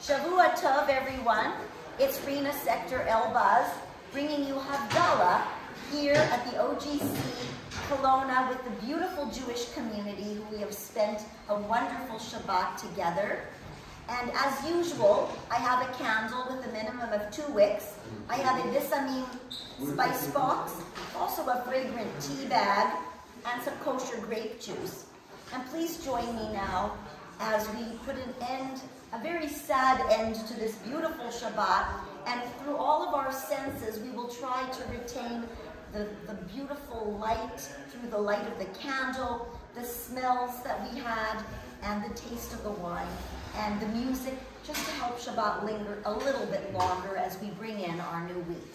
Shavua Tov, everyone. It's Rena Secter Elbaze bringing you Havdalah here at the OGC Kelowna with the beautiful Jewish community who we have spent a wonderful Shabbat together. And as usual, I have a candle with a minimum of two wicks. I have a Besamim spice box, also a fragrant tea bag, and some kosher grape juice. And please join me now as we put an end, a very sad end to this beautiful Shabbat. And through all of our senses, we will try to retain the, the beautiful light through the light of the candle, the smells that we had, and the taste of the wine, and the music, just to help Shabbat linger a little bit longer as we bring in our new week.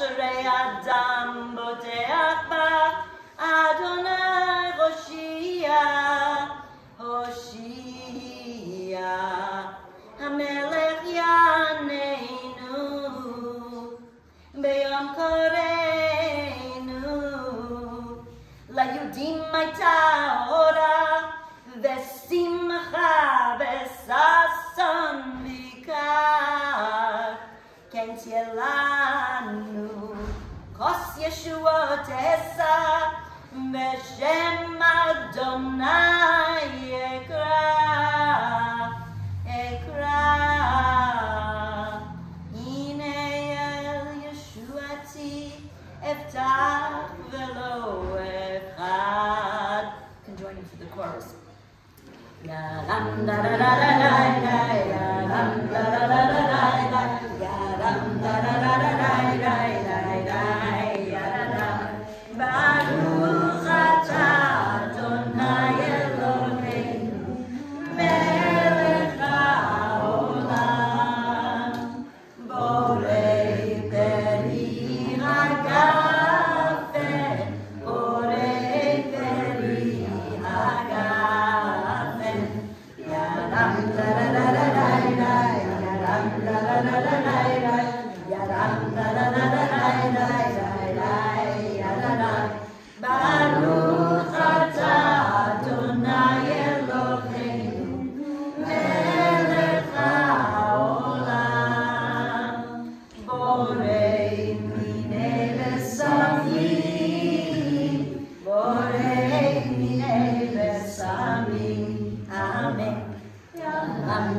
אשרי אדם בוטח בה. אדוני הושיע, הושיע. המלך יעננו ביום קוראנו. ליהודים הייתה אורה ושמחה da da da da da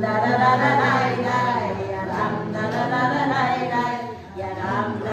la la la la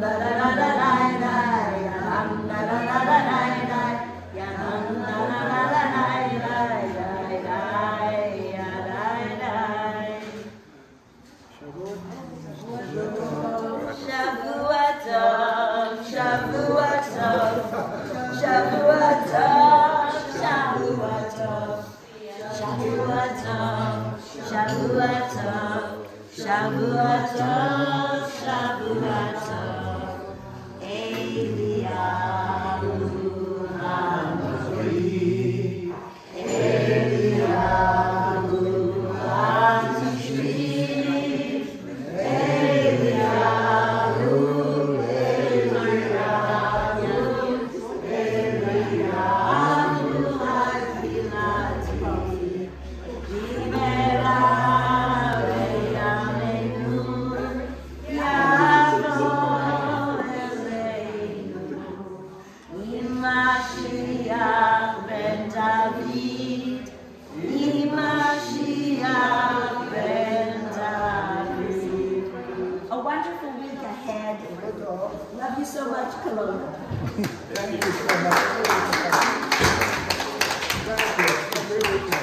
da da da wonderful week ahead. Love you so much, Kelowna. Thank you so much. Thank you.